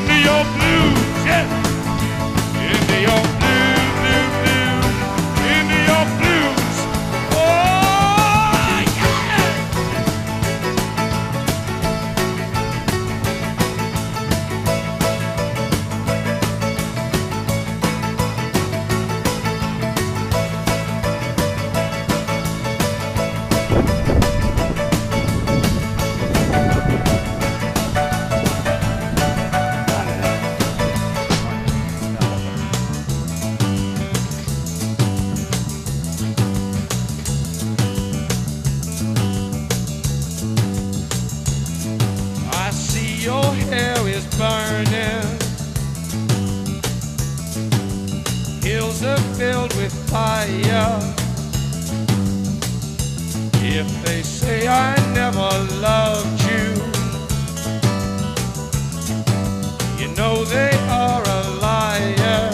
Give me your blues, yeah. fire. If they say I never loved you, you know they are a liar.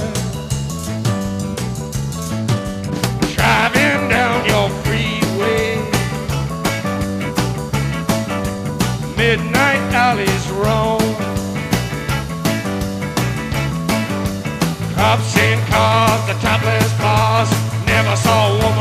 Driving down your freeway, midnight alley's roam, Cops in cars, the topless never saw one.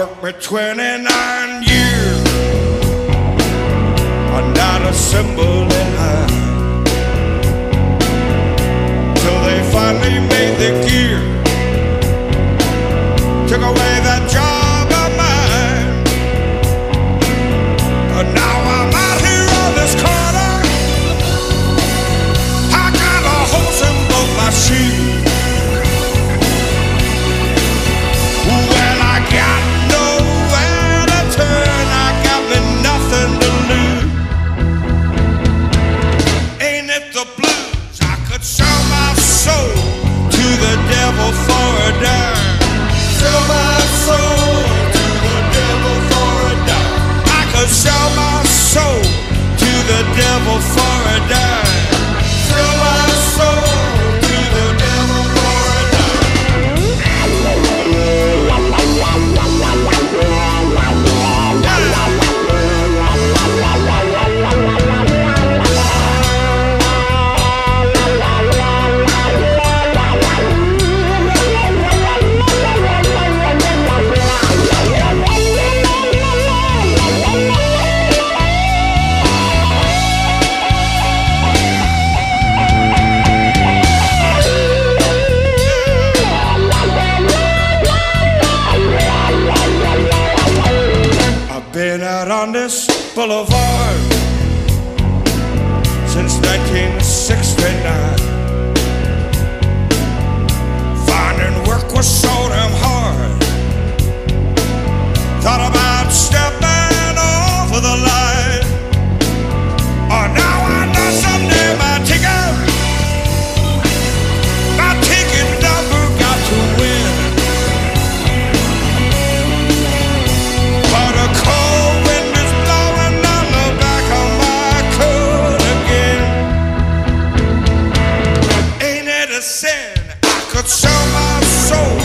work with 29. full of art since 1969. Finding work was so could sell my soul.